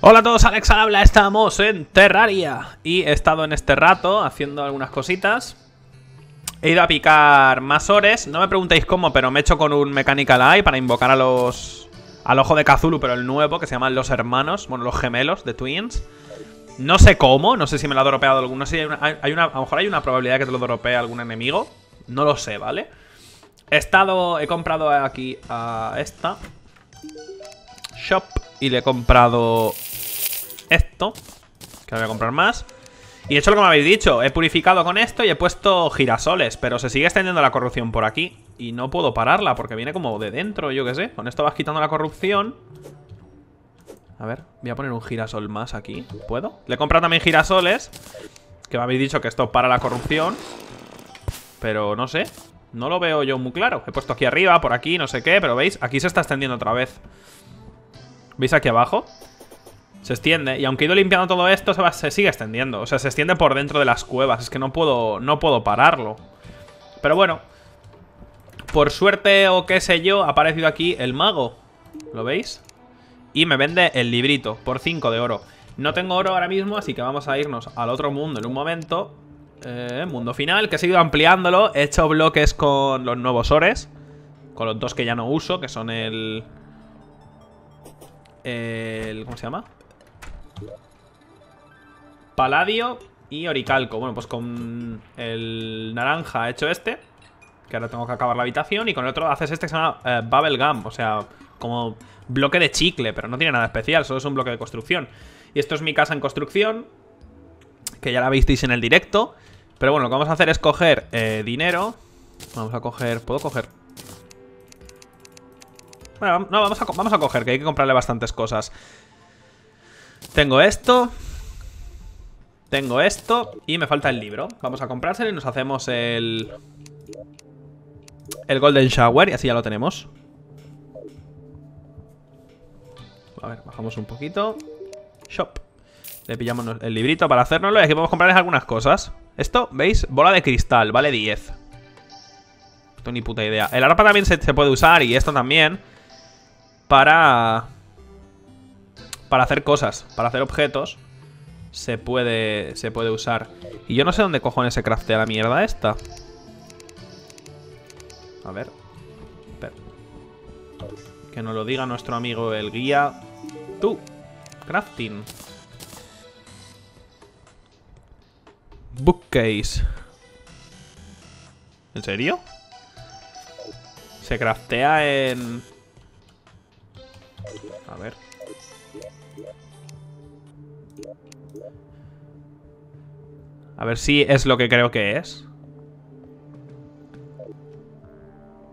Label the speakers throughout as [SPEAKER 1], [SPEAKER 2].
[SPEAKER 1] Hola a todos, Alex al habla, estamos en Terraria. Y he estado en este rato haciendo algunas cositas. He ido a picar más ores. No me preguntéis cómo, pero me he hecho con un Mechanical Eye Para invocar a los... Al ojo de Kazulu, pero el nuevo, que se llaman los hermanos Bueno, los gemelos de Twins. No sé cómo, no sé si me lo ha dropeado alguno. No sé, hay una, hay una, a lo mejor hay una probabilidad que te lo dropee algún enemigo. No lo sé, ¿vale? He estado... He comprado aquí a esta Shop Y le he comprado esto Que voy a comprar más. Y he hecho lo que me habéis dicho He purificado con esto y he puesto girasoles Pero se sigue extendiendo la corrupción por aquí Y no puedo pararla porque viene como de dentro Yo qué sé, con esto vas quitando la corrupción. A ver, voy a poner un girasol más aquí. ¿Puedo? Le he comprado también girasoles Que me habéis dicho que esto para la corrupción Pero no sé. No lo veo yo muy claro. He puesto aquí arriba, por aquí, no sé qué Pero veis, aquí se está extendiendo otra vez. ¿Veis aquí abajo? Se extiende. Y aunque he ido limpiando todo esto, se, se, sigue extendiendo. O sea, se extiende por dentro de las cuevas. Es que no puedo, no puedo pararlo. Pero bueno. Por suerte o qué sé yo, ha aparecido aquí el mago. ¿Lo veis? Y me vende el librito por 5 de oro. No tengo oro ahora mismo, así que vamos a irnos al otro mundo en un momento. Eh, mundo final, que he seguido ampliándolo. He hecho bloques con los nuevos ores. Con los dos que ya no uso, que son el... El... ¿Cómo se llama? Paladio y Oricalco. Bueno, pues con el naranja he hecho este. Que ahora tengo que acabar la habitación. Y con el otro haces este que se llama eh, Bubblegum. O sea, como bloque de chicle. Pero no tiene nada especial, solo es un bloque de construcción. Y esto es mi casa en construcción. Que ya la visteis en el directo. Pero bueno, lo que vamos a hacer es coger eh, dinero. Vamos a coger... ¿Puedo coger? Bueno, no, vamos a, vamos a coger, que hay que comprarle bastantes cosas. Tengo esto. Tengo esto. Y me falta el libro. Vamos a comprárselo y nos hacemos el... El Golden Shower. Y así ya lo tenemos. A ver, bajamos un poquito. Shop. Le pillamos el librito para hacérnoslo. Y aquí podemos comprarles algunas cosas. Esto, ¿veis? Bola de cristal. Vale 10. Esto ni puta idea. El arpa también se, se puede usar. Y esto también. Para para hacer cosas, para hacer objetos, se puede, se puede usar. Y yo no sé dónde cojones se craftea la mierda esta. A ver. Que nos lo diga nuestro amigo el guía. Tú. Crafting. Bookcase. ¿En serio? Se craftea en... A ver. A ver si es lo que creo que es.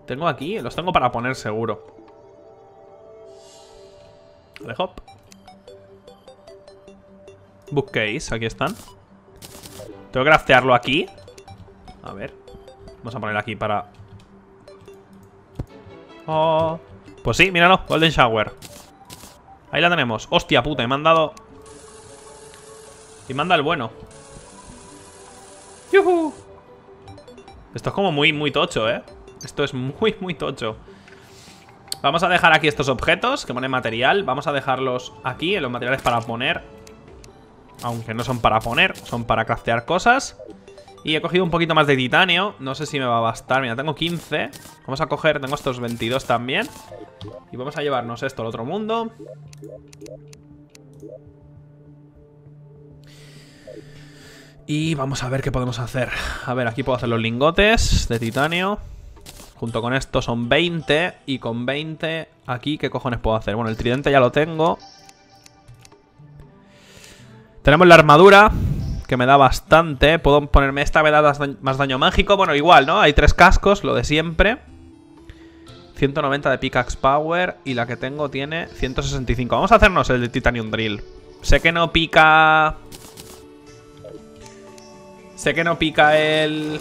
[SPEAKER 1] Tengo aquí, los tengo para poner seguro. Vale, hop. Bookcase, aquí están. Tengo que craftearlo aquí. A ver. Vamos a poner aquí para... Oh. Pues sí, míralo, Golden Shower. Ahí la tenemos. Hostia puta, me han dado... Y manda el bueno. Esto es como muy, muy tocho, ¿eh? Esto es muy, muy tocho. Vamos a dejar aquí estos objetos que pone material. Vamos a dejarlos aquí en los materiales para poner. Aunque no son para poner, son para craftear cosas. Y he cogido un poquito más de titanio. No sé si me va a bastar. Mira, tengo 15. Vamos a coger, tengo estos 22 también. Y vamos a llevarnos esto al otro mundo. Y vamos a ver qué podemos hacer. A ver, aquí puedo hacer los lingotes de titanio. Junto con esto son 20. Y con 20 aquí, ¿qué cojones puedo hacer? Bueno, el tridente ya lo tengo. Tenemos la armadura, que me da bastante. Puedo ponerme esta, me más daño mágico. Bueno, igual, ¿no? Hay tres cascos, lo de siempre. 190 de pickaxe power y la que tengo tiene 165. Vamos a hacernos el de titanium drill. Sé que no pica Sé que no pica el,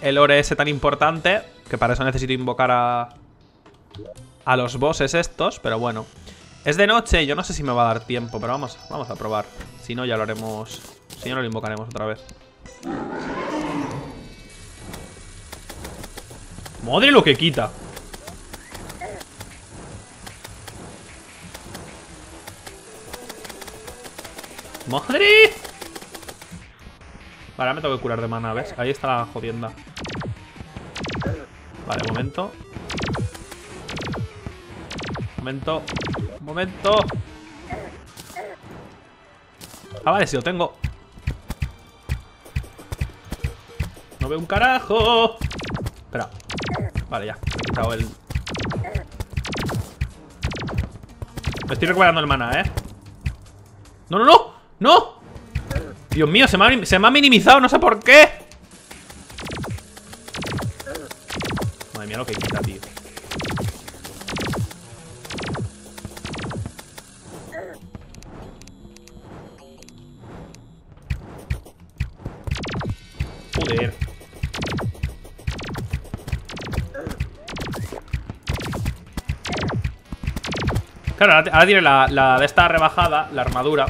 [SPEAKER 1] el ore tan importante, que para eso necesito invocar a, a los bosses estos, pero bueno. Es de noche, yo no sé si me va a dar tiempo, pero vamos, vamos a probar. Si no, ya lo haremos... Si no, lo invocaremos otra vez. ¡Madre lo que quita! ¡Madre! Vale, ahora me tengo que curar de mana, ¿ves? Ahí está la jodienda. Vale, momento. Momento. Momento. Ah, vale, si lo tengo. No veo un carajo. Espera. Vale, ya. he quitado el... Me estoy recuperando el mana, ¿eh? ¡No, no, no! ¡No! Dios mío, se me se me ha minimizado, no sé por qué. Madre mía lo que quita, tío. Ahora tiene la, la de esta rebajada, la armadura.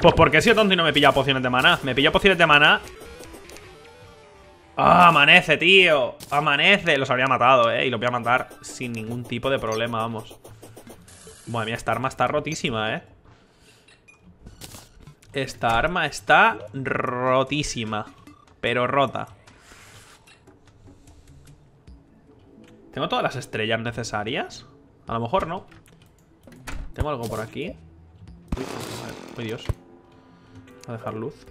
[SPEAKER 1] Pues porque he sido tonto y no me pilla pociones de maná. Me pilla pociones de maná. ¡Ah, amanece, tío! Amanece. Los habría matado, ¿eh? Y los voy a matar sin ningún tipo de problema, vamos. Madre mía, esta arma está rotísima, ¿eh? Esta arma está rotísima. Pero rota. ¿Tengo todas las estrellas necesarias? A lo mejor no. ¿Tengo algo por aquí? Uy, Dios. Voy a dejar luz.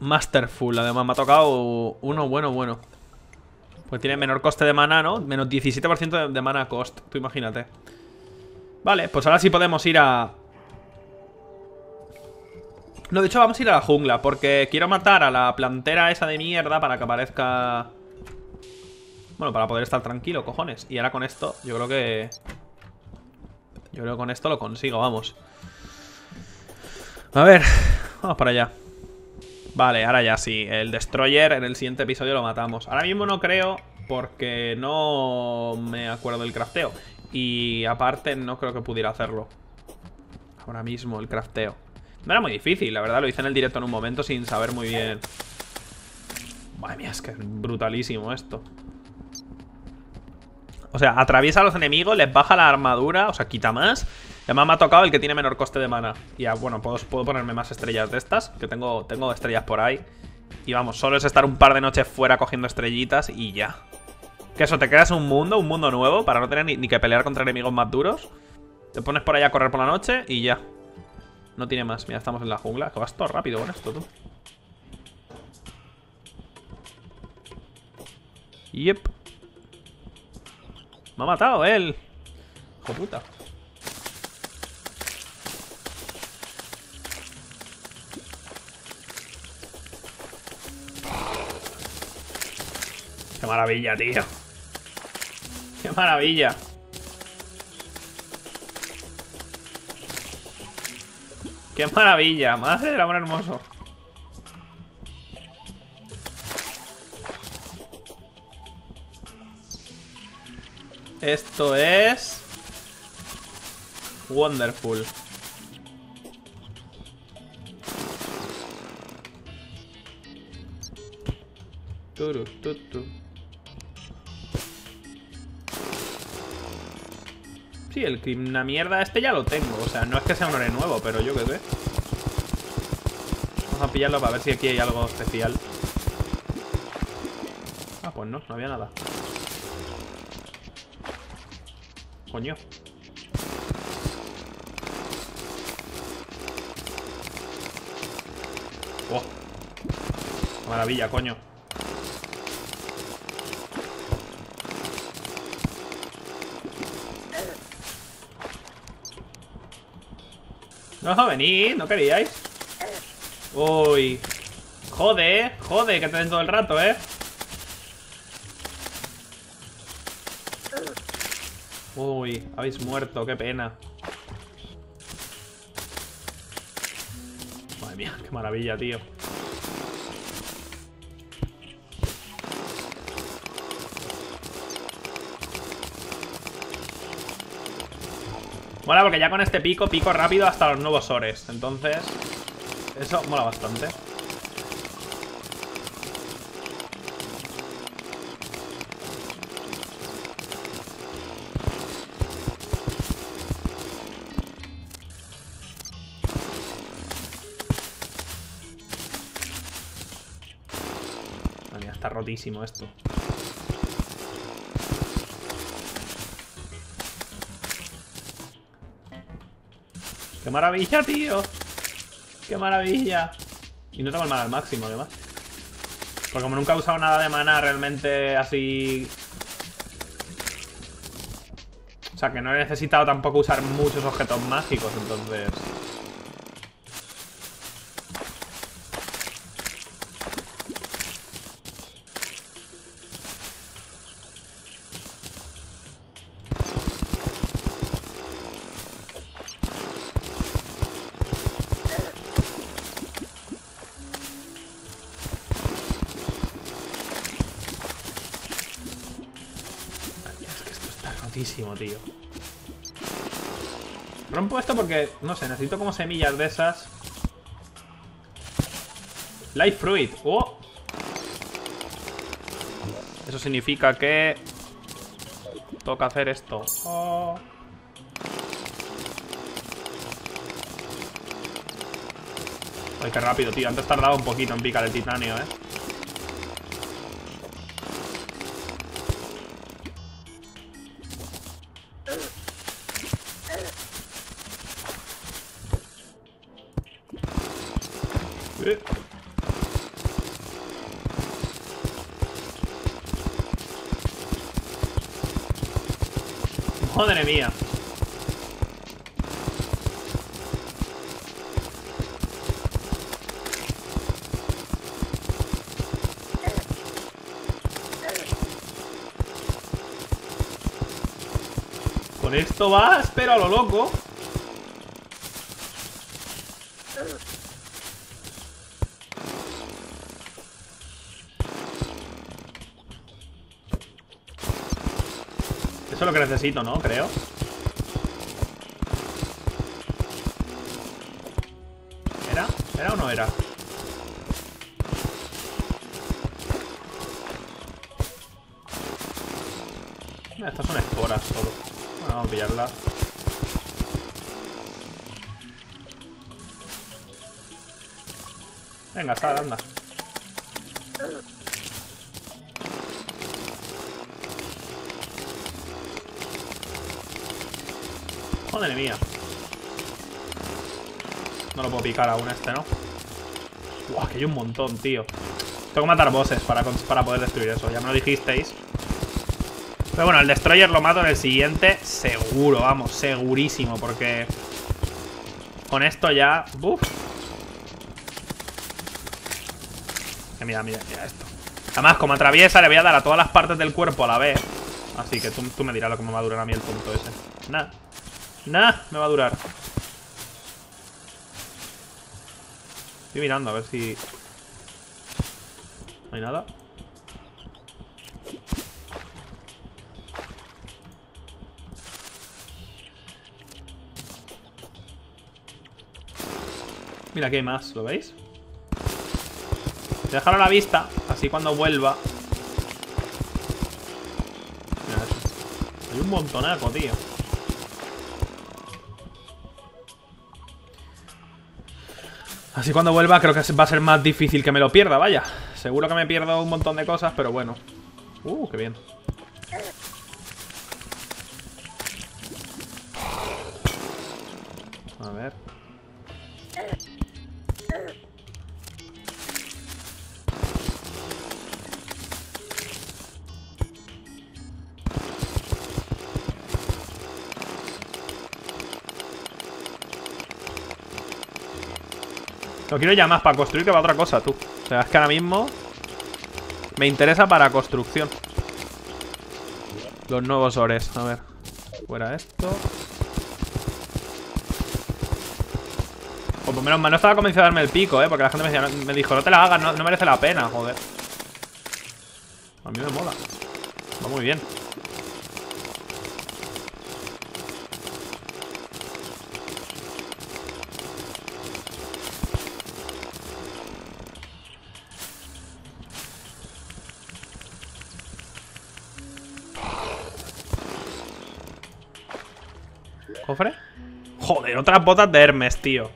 [SPEAKER 1] Masterful, además me ha tocado uno bueno, bueno. Pues tiene menor coste de mana, ¿no? Menos 17% de, mana cost, tú imagínate. Vale, pues ahora sí podemos ir a... No, de hecho vamos a ir a la jungla Porque quiero matar a la plantera esa de mierda Para que aparezca... Bueno, para poder estar tranquilo, cojones. Y ahora con esto, yo creo que... Yo creo que con esto lo consigo, vamos. A ver Vamos para allá. Vale, ahora ya sí El Destroyer en el siguiente episodio lo matamos. Ahora mismo no creo Porque no me acuerdo del crafteo. Y aparte no creo que pudiera hacerlo. Ahora mismo el crafteo no era muy difícil, la verdad, lo hice en el directo en un momento sin saber muy bien. Madre mía, es que es brutalísimo esto. O sea, atraviesa a los enemigos, les baja la armadura, o sea, quita más. Además me ha tocado el que tiene menor coste de mana. Y ya, bueno, puedo, puedo ponerme más estrellas de estas Que tengo, tengo estrellas por ahí. Y vamos, solo es estar un par de noches fuera cogiendo estrellitas y ya. Que eso, te creas un mundo, un mundo nuevo Para no tener ni, ni que pelear contra enemigos más duros. Te pones por ahí a correr por la noche y ya no tiene más. Mira, estamos en la jungla. Que vas todo rápido con esto, tú. Yep. Me ha matado él. Hijo puta. Qué maravilla, tío. Qué maravilla. ¡Qué maravilla! ¡Madre del amor hermoso! Esto es... Wonderful. Turu, Sí, el una mierda este ya lo tengo. O sea, no es que sea un ore nuevo, pero yo qué sé. Vamos a pillarlo para ver si aquí hay algo especial. Ah, pues no, no había nada. Coño. Oh. Maravilla, coño. No, venid, no queríais. Uy. Jode, jode, que te den todo el rato, eh. Uy, habéis muerto, qué pena. Madre mía, qué maravilla, tío Mola porque ya con este pico, pico rápido hasta los nuevos ores. Entonces, eso mola bastante. Está rotísimo esto. ¡Qué maravilla, tío! ¡Qué maravilla! Y no tengo el mana al máximo, además. Porque como nunca he usado nada de mana realmente así... O sea, que no he necesitado tampoco usar muchos objetos mágicos, entonces... tío. Rompo esto porque, no sé, necesito como semillas de esas. Life Fruit. ¡Oh! Eso significa que... Toca hacer esto. Oh. Ay, qué rápido, tío. Antes tardaba un poquito en picar el titanio, ¿eh? Madre mía. Con esto va, espero a lo loco. Eso es lo que necesito, ¿no? Creo. ¿Era? ¿Era o no era? Venga, anda. Madre mía. No lo puedo picar aún este, ¿no? Guau, que hay un montón, tío. Tengo que matar bosses para, para poder destruir eso. Ya me lo dijisteis. Pero bueno, el Destroyer lo mato en el siguiente. Seguro, vamos, segurísimo. Porque con esto ya... Uf. Mira, mira, mira esto. Además, como atraviesa, le voy a dar a todas las partes del cuerpo a la vez. Así que tú, tú me dirás lo que me va a durar a mí el punto ese. Nada. Nah, me va a durar. Estoy mirando a ver si... No hay nada. Mira, aquí hay más, ¿lo veis? Dejarlo a la vista, así cuando vuelva... Mira eso. Hay un montonaco, tío. Así cuando vuelva creo que va a ser más difícil que me lo pierda, vaya. Seguro que me pierdo un montón de cosas, pero bueno. Uh, qué bien. A ver. Lo quiero ya más para construir que para otra cosa, tú. O sea, es que ahora mismo me interesa para construcción. Los nuevos ores. A ver. Fuera esto. Pues menos mal, no estaba convencido de darme el pico, ¿eh? Porque la gente me, dijo, no te la hagas, no, no merece la pena, joder. A mí me mola. Va muy bien. Otras botas de Hermes, tío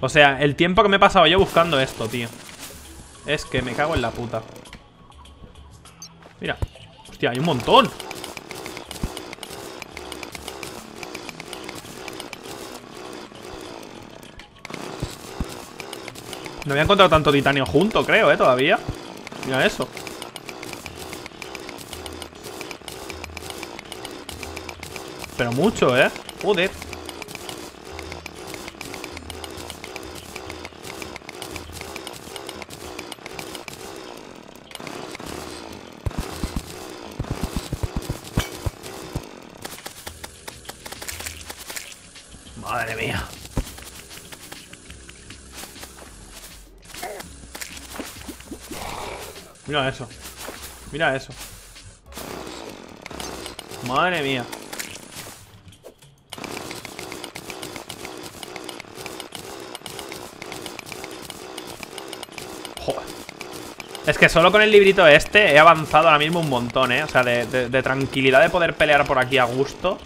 [SPEAKER 1] O sea, el tiempo que me he pasado yo buscando esto, tío Es que me cago en la puta Hostia, hay un montón. No había encontrado tanto titanio junto, creo, eh, todavía. Mira eso. Pero mucho, eh. Joder. Madre mía. Mira eso. Mira eso. Madre mía. Joder. Es que solo con el librito este he avanzado ahora mismo un montón, ¿eh? O sea, de, tranquilidad de poder pelear por aquí a gusto.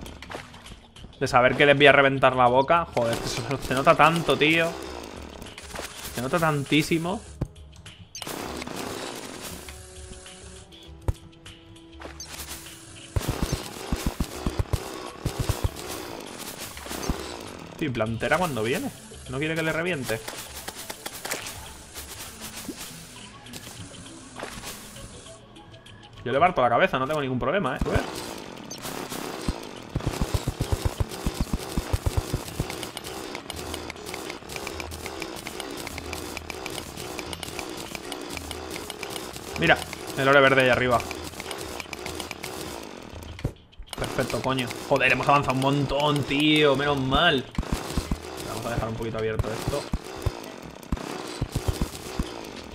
[SPEAKER 1] De saber que les voy a reventar la boca. Joder, eso se nota tanto, tío. Se nota tantísimo. Tío, ¿y plantera cuando viene? ¿No quiere que le reviente? Yo le parto la cabeza, no tengo ningún problema, ¿eh? Mira, el ore verde ahí arriba. Perfecto, coño. Joder, hemos avanzado un montón, tío. Menos mal. Vamos a dejar un poquito abierto esto.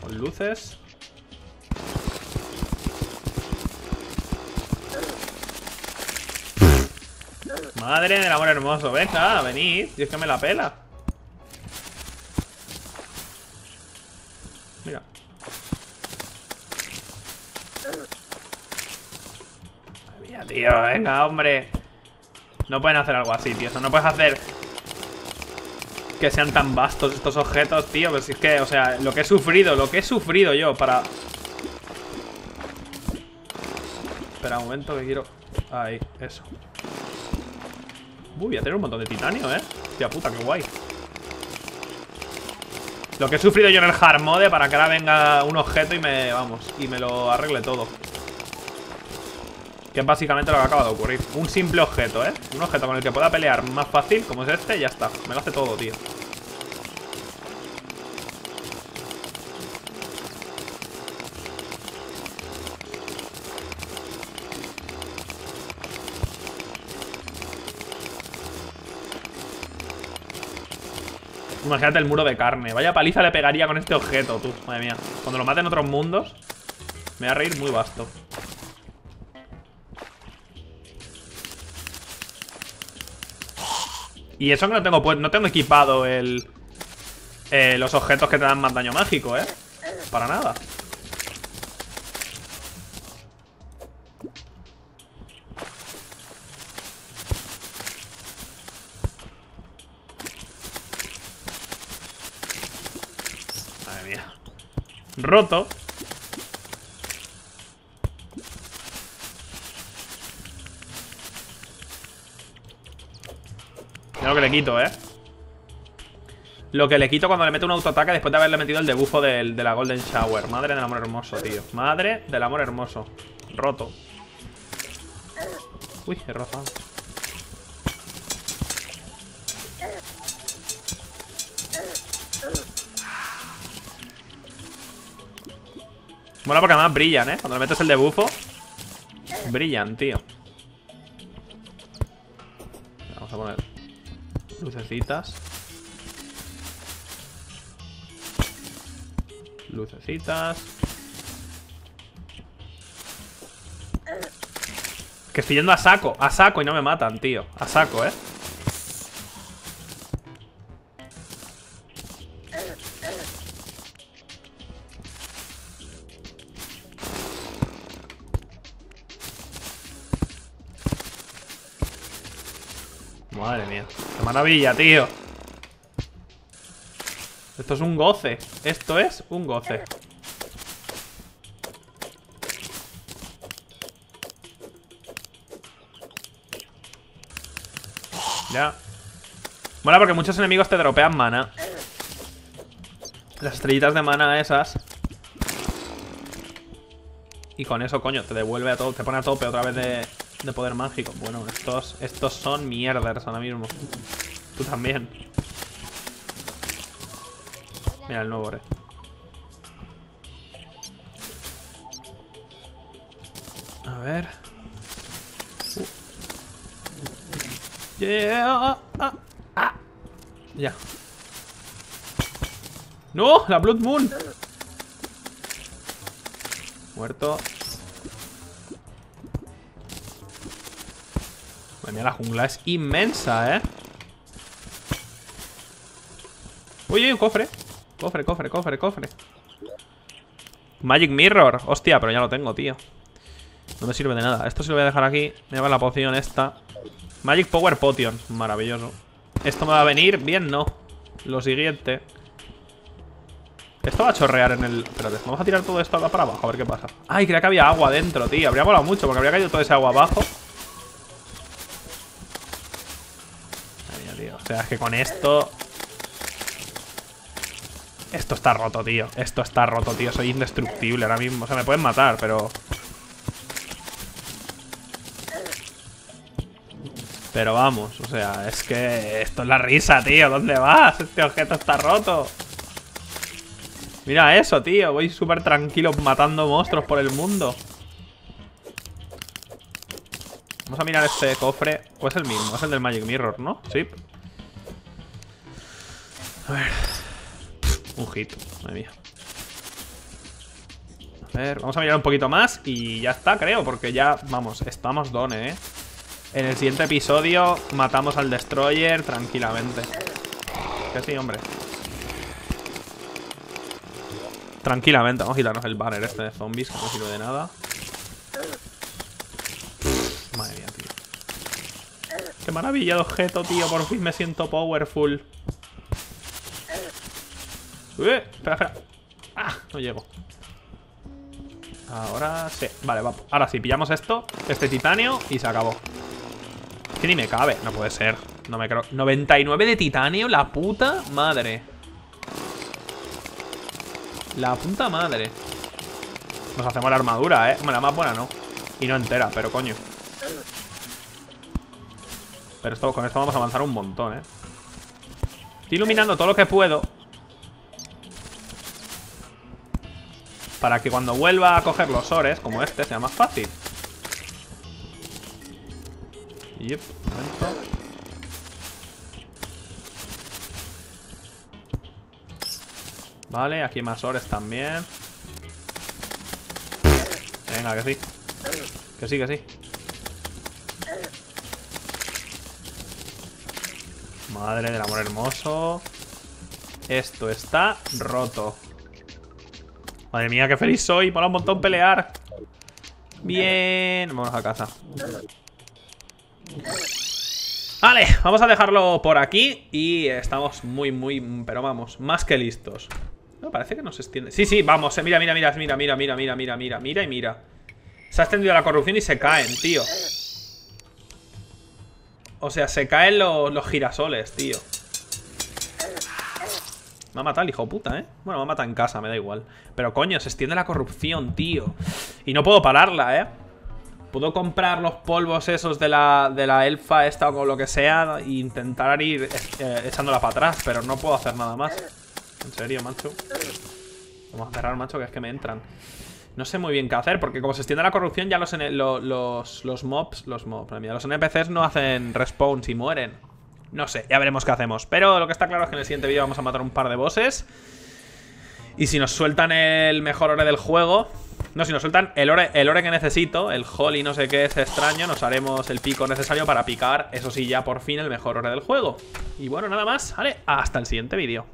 [SPEAKER 1] Con luces. Madre del amor hermoso. Venga, venid. Y es que me la pela. Mira. Mía, tío. Venga, hombre. No pueden hacer algo así, tío. O sea, no puedes hacer que sean tan vastos estos objetos, tío. Si es que, o sea, lo que he sufrido, lo que he sufrido yo para... Espera un momento que quiero... Ahí, eso. Uy, voy a tener un montón de titanio, ¿eh? Hostia puta, qué guay. Lo que he sufrido yo en el hard mode para que ahora venga un objeto y me, vamos, y me lo arregle todo. Que es básicamente lo que acaba de ocurrir. Un simple objeto, ¿eh? Un objeto con el que pueda pelear más fácil, como es este, ya está. Me lo hace todo, tío. Imagínate el muro de carne. Vaya paliza le pegaría con este objeto, tú. Madre mía. Cuando lo mate en otros mundos, me va a reír muy vasto. Y eso que no tengo pues, no tengo equipado el eh, los objetos que te dan más daño mágico, ¿eh? Para nada. Roto. Lo que le quito, ¿eh? Lo que le quito cuando le meto un autoataque después de haberle metido el debufo del- de la Golden Shower. Madre del amor hermoso, tío. Madre del amor hermoso. Roto. Uy, he rozado. Mola porque además brillan, ¿eh? Cuando le metes el debufo Brillan, tío Vamos a poner Lucecitas Lucecitas Que estoy yendo a saco A saco y no me matan, tío A saco, ¿eh? maravilla, tío. Esto es un goce. Esto es un goce. Ya. Mola porque muchos enemigos te dropean mana. Las estrellitas de mana esas. Y con eso, coño, te devuelve a todo Te pone a tope otra vez de, poder mágico. Bueno, estos, estos son mierders ahora mismo. Tú también. Mira el nuevo, eh. A ver. Yeah. Ah, ah. Ya. ¡No! ¡La Blood Moon! Muerto. Madre la jungla es inmensa, ¿eh? Uy, un cofre. Cofre, cofre, cofre, cofre. Magic Mirror. Hostia, pero ya lo tengo, tío. No me sirve de nada. Esto sí lo voy a dejar aquí. Me va la poción esta. Magic Power Potion. Maravilloso. ¿Esto me va a venir? Bien, no. Lo siguiente. Esto va a chorrear en el... Espérate, vamos a tirar todo esto para abajo, a ver qué pasa Ay, creía que había agua dentro, tío Habría volado mucho porque habría caído todo ese agua abajo O sea, es que con esto... Esto está roto, tío Esto está roto, tío Soy indestructible ahora mismo O sea, me pueden matar, pero... Pero vamos, o sea, es que esto es la risa, tío. ¿Dónde vas? Este objeto está roto. Mira eso, tío. Voy súper tranquilo matando monstruos por el mundo. Vamos a mirar este cofre. ¿Cuál es el mismo? Es el del Magic Mirror, ¿no? Sí. A ver. Madre mía. A ver, vamos a mirar un poquito más y ya está, creo, porque ya, vamos, estamos done, ¿eh? En el siguiente episodio matamos al Destroyer tranquilamente. Que sí, hombre. Tranquilamente, vamos a quitarnos el banner este de zombies, que no sirve de nada. madre mía, tío. Qué maravilla de objeto, tío. Por fin me siento powerful. Uy, espera, espera. Ah, no llego. Ahora sí. Vale, va. Ahora sí, pillamos esto, este titanio y se acabó. que ni me cabe. No puede ser. No me creo. 99 de titanio, la puta madre. La puta madre Nos hacemos la armadura, eh la más buena no Y no entera, pero coño Pero con esto vamos a avanzar un montón, eh Estoy iluminando todo lo que puedo Para que cuando vuelva a coger los ores Como este, sea más fácil. Yep, momento. Vale, aquí más ores también. Venga, que sí. Que sí, que sí. Madre del amor hermoso. Esto está roto Madre mía, qué feliz soy Mola un montón pelear Bien, vámonos a casa Vale, vamos a dejarlo por aquí Y estamos muy, muy, pero vamos, más que listos no, parece que no se extiende. Sí, sí, vamos. Eh, mira, mira, mira, mira, mira, mira, mira, mira, mira, mira y mira. Se ha extendido la corrupción y se caen, tío. O sea, se caen los, girasoles, tío. Me ha matado el hijo puta, ¿eh? Bueno, me ha matado en casa, me da igual. Pero coño, se extiende la corrupción, tío. Y no puedo pararla, ¿eh? Puedo comprar los polvos esos de la, de la elfa esta o lo que sea e intentar ir eh, echándola para atrás, pero no puedo hacer nada más. En serio, macho. Vamos a cerrar, macho, que es que me entran. No sé muy bien qué hacer, porque como se extiende la corrupción, ya los, los, los mobs, los mobs, los NPCs no hacen respawns y mueren. No sé, ya veremos qué hacemos. Pero lo que está claro es que en el siguiente vídeo vamos a matar un par de bosses. Y si nos sueltan el mejor ore del juego... No, si nos sueltan el ore, el ore que necesito, el Holly no sé qué es extraño, nos haremos el pico necesario para picar, eso sí, ya por fin el mejor ore del juego. Y bueno, nada más, vale, hasta el siguiente vídeo.